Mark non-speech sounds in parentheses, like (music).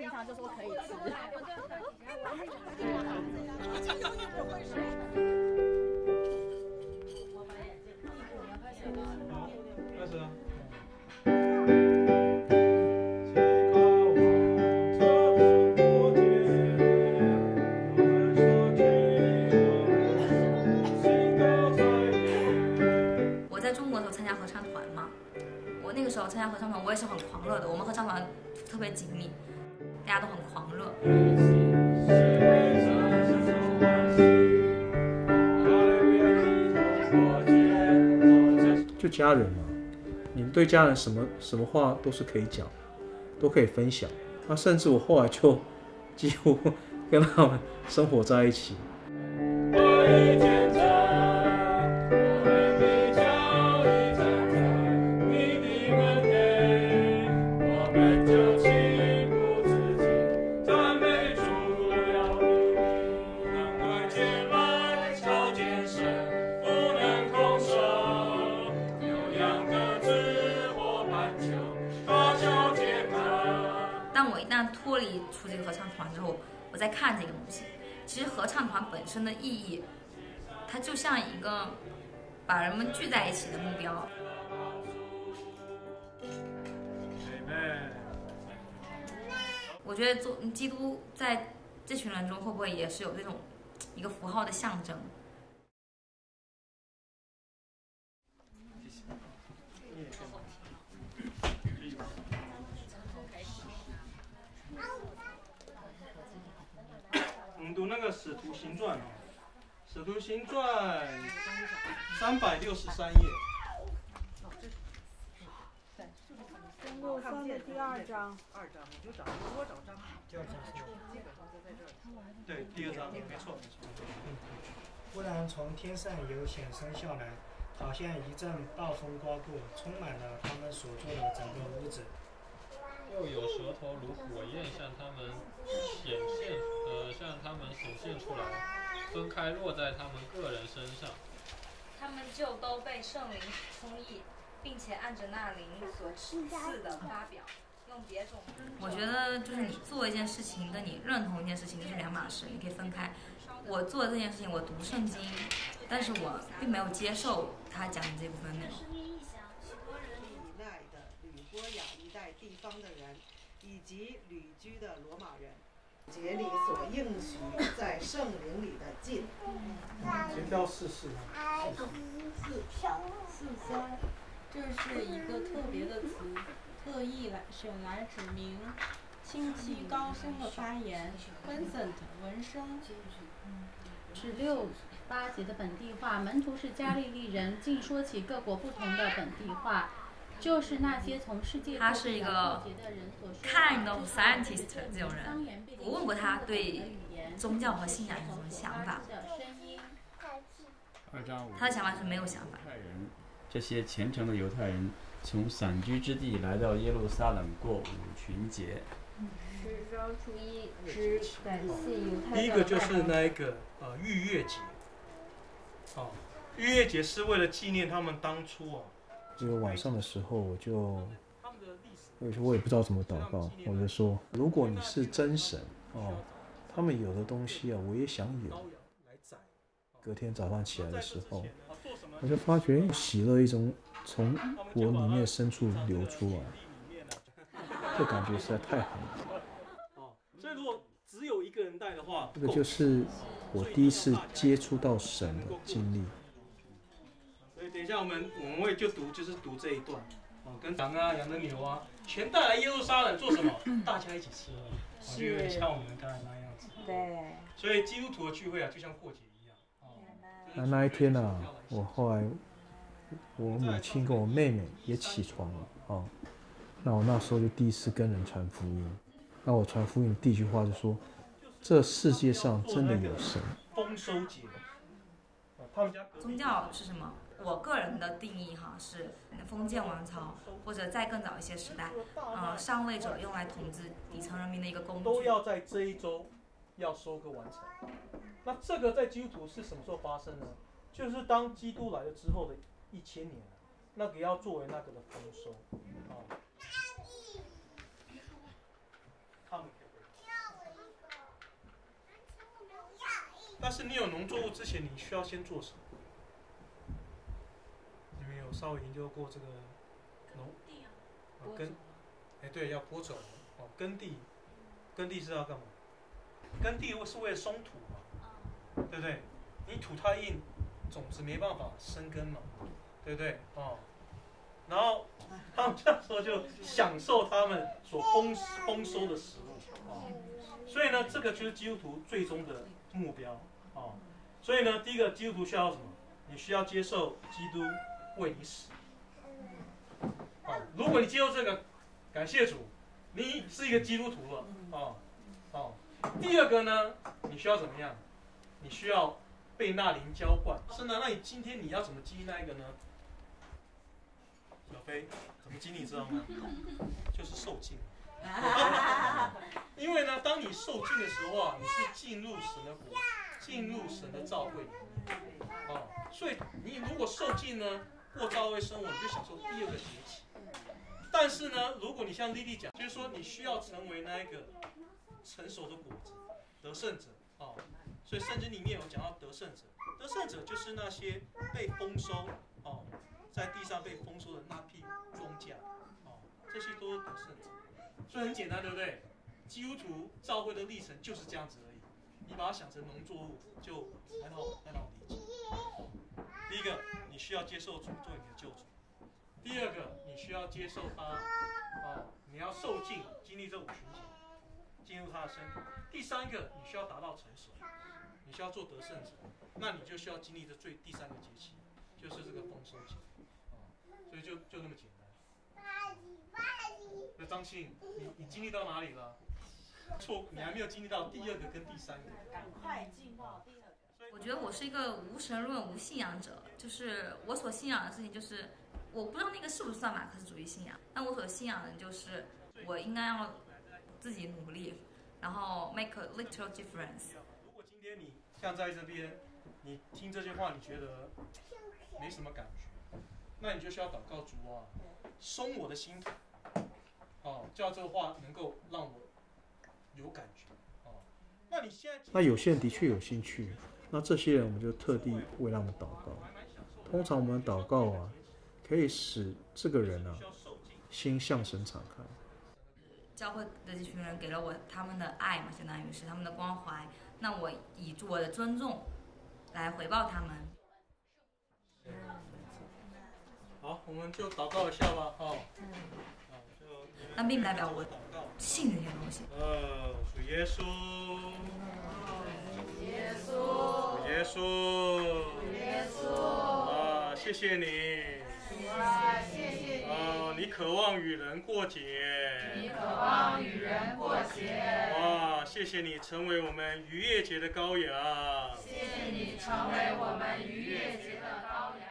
平常就说可以吃。我在中国的时候参加合唱团嘛，我那个时候参加合唱团，我也是很狂热的。我们合唱团特别紧密，大家都很狂热。就家人嘛，你们对家人什么什么话都是可以讲，都可以分享。那甚至我后来就几乎跟他们生活在一起。唱团之后，我在看这个东西，其实合唱团本身的意义，它就像一个把人们聚在一起的目标。我觉得做基督在这群人中会不会也是有这种一个符号的象征？我们读那个《使徒行传》啊，《使徒行传》三百六十三页。真路分的第二章，二章你就找多找章，第二章是基本上就在这儿。对，第二章，没错没错。忽然从天上有显声下来，好像一阵暴风刮过，充满了他们所住的整个屋子。又有舌头如火焰向他们显现，呃，向他们显现出来，分开落在他们个人身上。他们就都被圣灵充溢，并且按着那灵所赐的发表，用别种。我觉得就是你做一件事情跟你认同一件事情就是两码事，你可以分开。我做这件事情，我读圣经，但是我并没有接受他讲的这部分内容。以奈的吕波亚一带地方的人，以及旅居的罗马人，节里所应许在圣灵里的进。四四三，这是一个特别的词，特意来选来指明清晰高声的发言。Vincent 文声，十六八节的本地话，门徒是加利利人，竟说起各国不同的本地话，就是那些从世界他是一个 kind of scientist 这种人。我问过他对宗教和信仰有什么想法，二章五，他的想法是没有想法。这些虔诚的犹太人从散居之地来到耶路撒冷过五旬节。十周初一之感谢犹太第一个就是那一个呃逾越节，哦，逾越节是为了纪念他们当初啊，只有晚上的时候，我就，有时候我也不知道怎么祷告，我就说，如果你是真神哦，他们有的东西啊，我也想有。隔天早上起来的时候，我就发觉喜乐一种从我里面深处流出来，这感觉实在太好了。哦所以如果只有一个人带的话，这个就是我第一次接触到神的经历。等一下我们我们会就读就是读这一段，哦，跟羊啊羊的牛啊，全带来耶路撒冷做什么？大家一起吃，是有点像我们刚才那样子。对。所以基督徒的聚会啊，就像过节一样。那那一天呢、啊，我后来我母亲跟我妹妹也起床了啊，那我那时候就第一次跟人传福音。那我传福音第一句话就说：这世界上真的有神。丰收节，他们家宗教是什么？我个人的定义哈是封建王朝或者再更早一些时代，啊，上位者用来统治底层人民的一个工具。都要在这一周，要收割完成。那这个在基督徒是什么时候发生呢？就是当基督来了之后的一千年，那个要作为那个的丰收。啊。但是你有农作物之前，你需要先做什么？稍微研究过这个农啊耕？哎，对，要播种哦，耕地，耕地是要干嘛？耕地是为了松土嘛，对不对？你土太硬，种子没办法生根嘛，对不对？哦，然后 (laughs) 他们这时候就享受他们所丰 (laughs) 丰收的食物啊，所以呢，这个就是基督徒最终的目标啊。所以呢，第一个基督徒需要什么？你需要接受基督为你死。啊，如果你接受这个，感谢主，你是一个基督徒了啊。哦，第二个呢，你需要怎么样？你需要被纳灵浇灌。是呢，那你今天你要怎么经历那一个呢？小飞，怎么经历知道吗？(laughs) 就是受尽。(laughs) 因为呢，当你受尽的时候啊，你是进入神的国，进入神的召会。哦，所以你如果受尽呢，过召会生活，你就享受第二个节气。但是呢，如果你像丽丽讲，就是说你需要成为那一个成熟的果子，得胜者哦。所以圣经里面有讲到得胜者，得胜者就是那些被丰收哦，在地上被丰收的那批庄稼哦，这些都是得胜者。所以很简单，对不对？基督徒召会的历程就是这样子而已。你把它想成农作物，就很好很好理解。第一个，你需要接受主做你的救主。第二个，你需要接受他，啊，你要受尽，经历这五旬节，进入他的身体。第三个，你需要达到成熟，你需要做得胜者，那你就需要经历这最第三个节气，就是这个丰收节，啊，所以就就那么简单。那张庆，你你经历到哪里了？错，你还没有经历到第二个跟第三个。赶快进到。觉得我是一个无神论、无信仰者，就是我所信仰的事情就是。我不知道那个是不是算马克思主义信仰，但我所信仰的就是，我应该要自己努力，然后 make a little difference。如果今天你像在这边，你听这些话，你觉得没什么感觉，那你就需要祷告主啊，松我的心，哦，叫这个话能够让我有感觉，哦，那你现在那有些人的确有兴趣，那这些人我们就特地为他们祷告。通常我们祷告啊。可以使这个人啊，心向神敞开。教会的这群人给了我他们的爱嘛，相当于是他们的关怀。那我以我的尊重来回报他们。好，我们就祷告一下吧，哈。嗯。那并不代表我信这些东西。呃，主耶稣。稣。耶稣。主耶稣。啊，谢谢你。哇，谢谢你！啊，你渴望与人过节。你渴望与人过节。哇，谢谢你成为我们逾越节的羔羊。谢谢你成为我们逾越节的羔羊。